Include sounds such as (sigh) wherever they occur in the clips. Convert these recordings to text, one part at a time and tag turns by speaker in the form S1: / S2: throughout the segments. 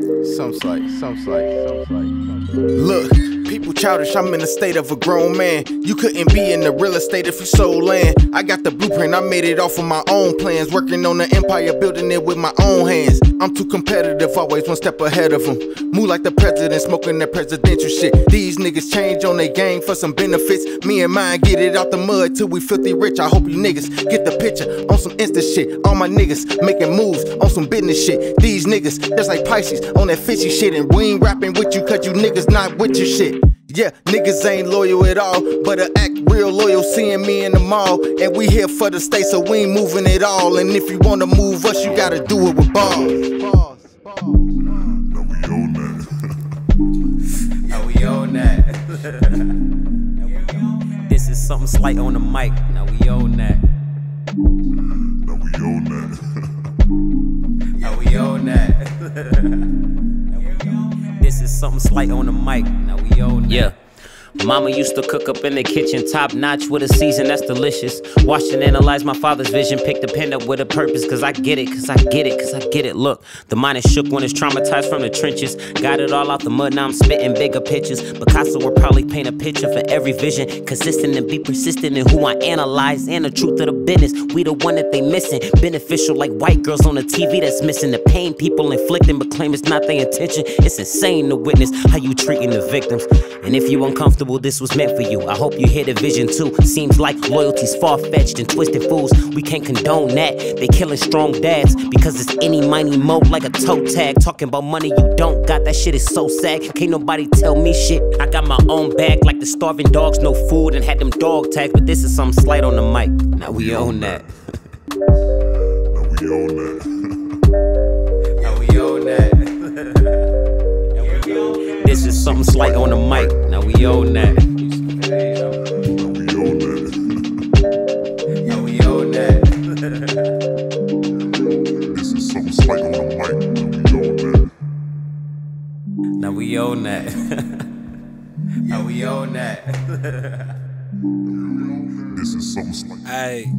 S1: Some slight, some slight, some slight.
S2: Look, people childish, I'm in the state of a grown man. You couldn't be in the real estate if you sold land. I got the blueprint, I made it off of my own plans. Working on the empire, building it with my own hands. I'm too competitive, always one step ahead of them. Move like the president, smoking that presidential shit. These niggas change on their game for some benefits. Me and mine get it out the mud till we filthy rich. I hope you niggas get the picture on some insta shit. All my niggas making moves on some business shit. These niggas, just like Pisces, on that fishy shit. And we ain't rapping with you cause you niggas not with your shit. Yeah, niggas ain't loyal at all, but I act real loyal seeing me in the mall. And we here for the state, so we ain't moving at all. And if you wanna move us, you gotta do it with balls.
S3: Now we own that. (laughs)
S4: Now we own that. (laughs) this is something slight on the mic. Now we own that.
S3: Now we own that. (laughs)
S4: Now we own that. this is something slight on the mic. Now we own that. Yeah. Mama used to cook up in the kitchen, top notch with a season that's delicious. Watched and analyzed my father's vision, picked the pen up with a purpose, cause I get it, cause I get it, cause I get it. Look, the mind is shook when it's traumatized from the trenches. Got it all out the mud, now I'm spitting bigger pictures. Picasso will probably paint a picture for every vision. Consistent and be persistent in who I analyze and the truth of the business. We the one that they missing. Beneficial like white girls on the TV that's missing. The pain people inflicting, but claim it's not their intention. It's insane to witness how you treating the victims. And if you uncomfortable, this was meant for you. I hope you hear the vision too. Seems like loyalty's far fetched and twisted fools. We can't condone that. They killing strong dads because it's any miney mo like a toe tag. Talking about money you don't got, that shit is so sad. Can't nobody tell me shit. I got my own bag like the starving dogs, no food, and had them dog tags. But this is some slight on the mic. Now we own that. (laughs)
S3: Now we own that.
S4: Something slight on the mic. Now we own that.
S3: Now we own that.
S4: Now we own that.
S3: This is something slight on the mic. Now we own that.
S4: Now we own that. now we own that.
S3: This is something slight.
S5: Hey.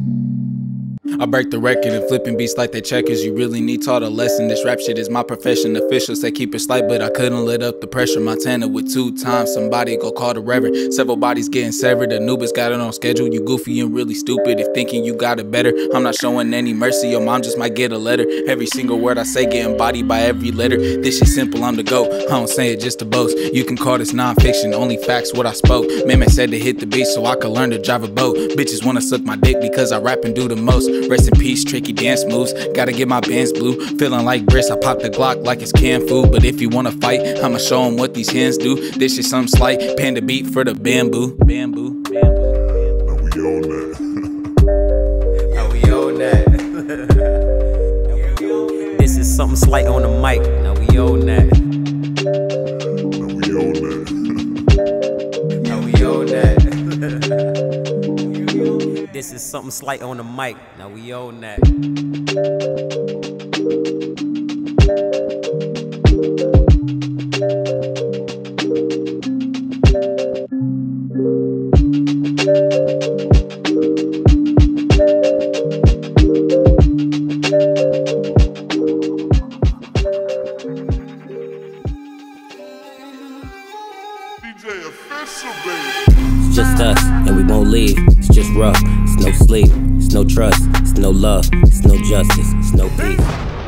S5: I break the record and flipping beats like they checkers. You really need taught a lesson. This rap shit is my profession. Officials say keep it slight, but I couldn't let up the pressure. Montana with two times. Somebody go call the reverend. Several bodies getting severed. Anubis got it on schedule. You goofy and really stupid if thinking you got it better. I'm not showing any mercy. Your mom just might get a letter. Every single word I say get embodied by every letter. This shit simple. I'm the goat. I don't say it just to boast. You can call this non-fiction. Only facts what I spoke. Meme said to hit the beat so I could learn to drive a boat. Bitches wanna suck my dick because I rap and do the most. Rest in peace, tricky dance moves. Gotta get my bands blue. Feeling like Briss, I pop the Glock like it's canned food. But if you wanna fight, I'ma show 'em what these hands do. This is some slight panda beat for the bamboo. Bamboo, bamboo.
S3: Now we own that.
S4: Now we own that. (laughs) this is something slight on the mic. Now we own that. Something slight on the mic. Now we own that.
S3: DJ Afficial, baby.
S4: It's just us, and we won't leave. It's just rough. No sleep. It's no trust. It's no love. It's no justice. It's no peace.